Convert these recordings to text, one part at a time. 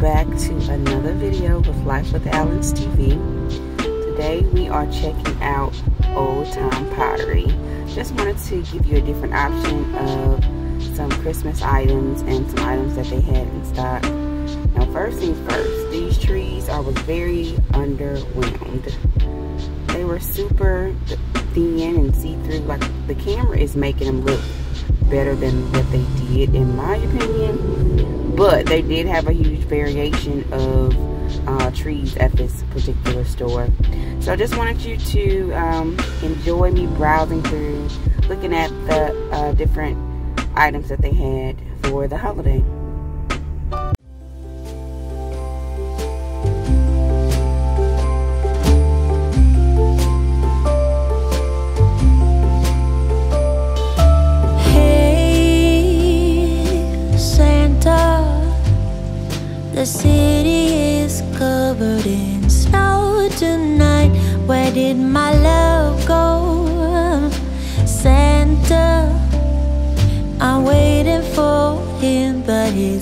Back to another video with Life with Allens TV. Today we are checking out Old Time Pottery. Just wanted to give you a different option of some Christmas items and some items that they had in stock. Now first things first, these trees I was very underwhelmed. They were super thin and see-through. Like the camera is making them look better than what they did in my opinion. But they did have a huge variation of uh, trees at this particular store. So I just wanted you to um, enjoy me browsing through, looking at the uh, different items that they had for the holiday.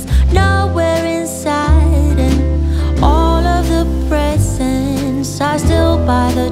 He's nowhere inside. And all of the presents are still by the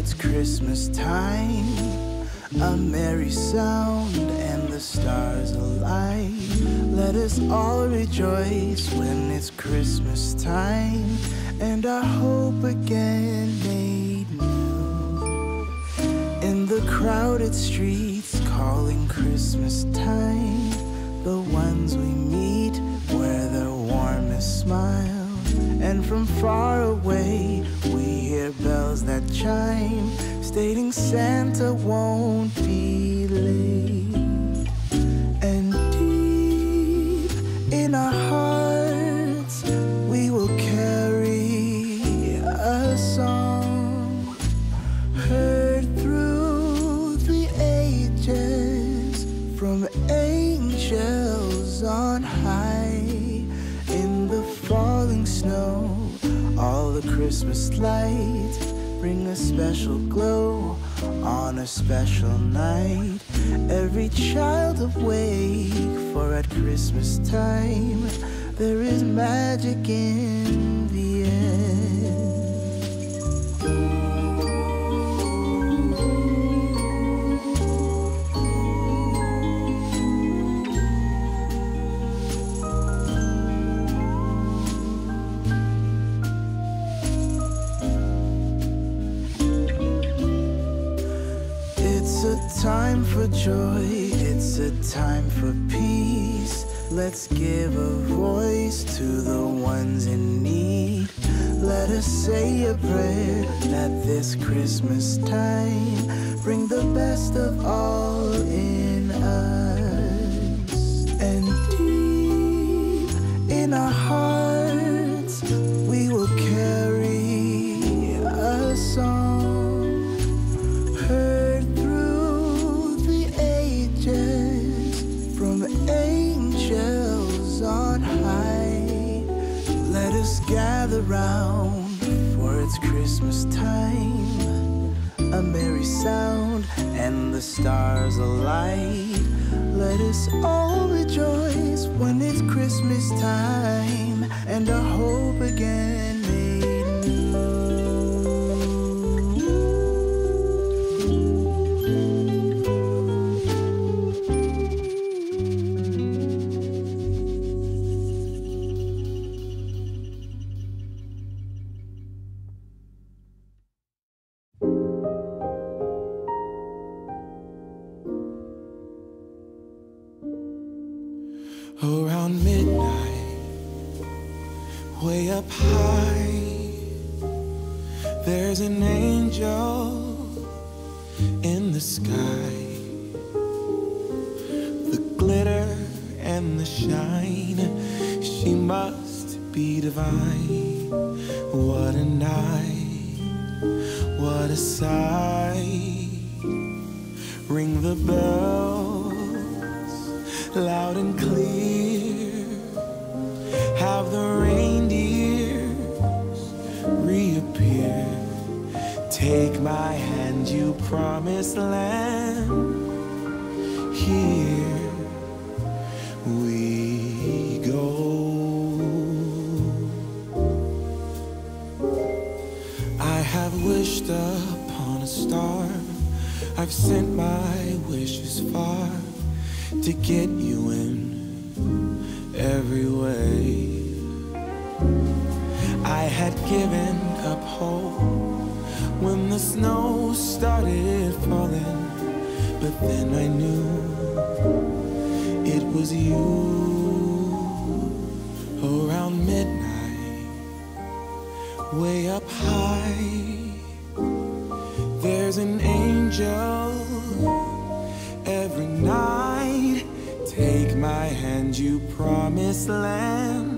it's Christmas time. A merry sound and the stars alight. Let us all rejoice when it's Christmas time and our hope again made new. In the crowded streets calling Christmas time, the ones we meet wear their warmest smile. And from far away bells that chime Stating Santa won't be light bring a special glow on a special night. Every child awake, for at Christmas time there is magic in for joy, it's a time for peace. Let's give a voice to the ones in need. Let us say a prayer at this Christmas time. Bring the best of all in on high. Let us gather round, for it's Christmas time. A merry sound and the stars alight. Let us all rejoice when it's Christmas time and our hope again way up high. There's an angel in the sky. The glitter and the shine, she must be divine. What a night, what a sight. Ring the bells loud and clear. Have the Take my hand, you promised land. Here we go. I have wished upon a star. I've sent my wishes far to get you in every way. I had given up hope when the snow started falling, but then I knew it was you around midnight, way up high. There's an angel every night. Take my hand, you promised land.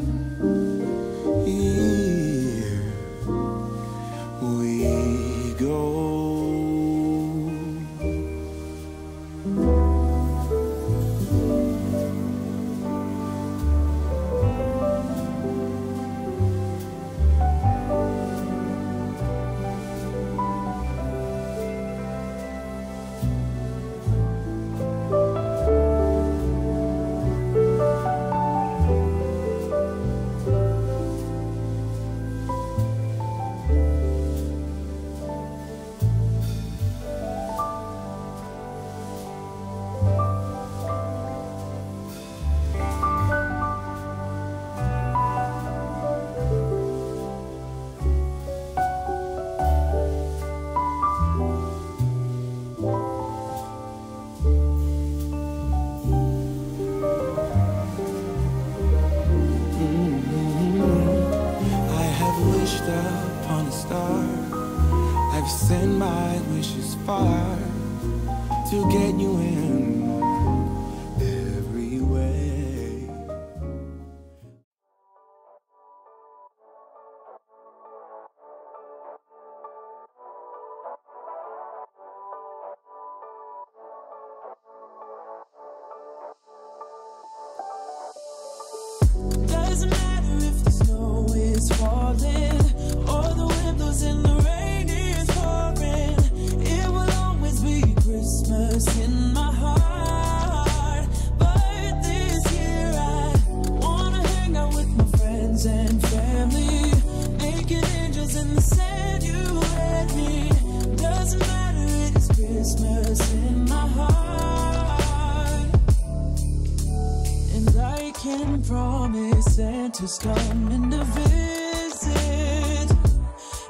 Santa's coming to visit.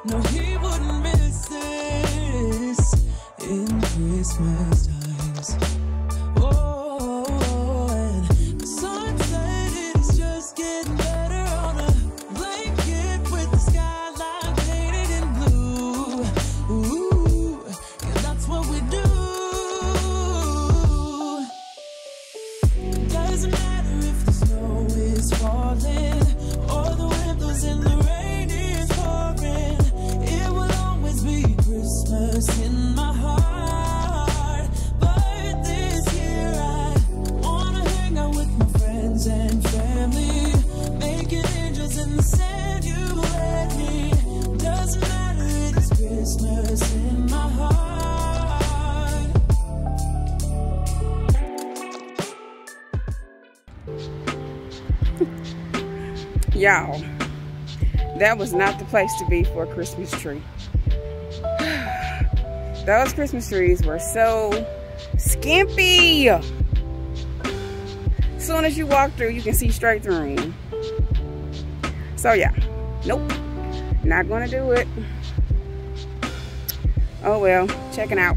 No, he wouldn't miss this in Christmas y'all that was not the place to be for a christmas tree. Those christmas trees were so skimpy. Soon as you walk through you can see straight through them so yeah, nope, not gonna do it. Oh well, checking out.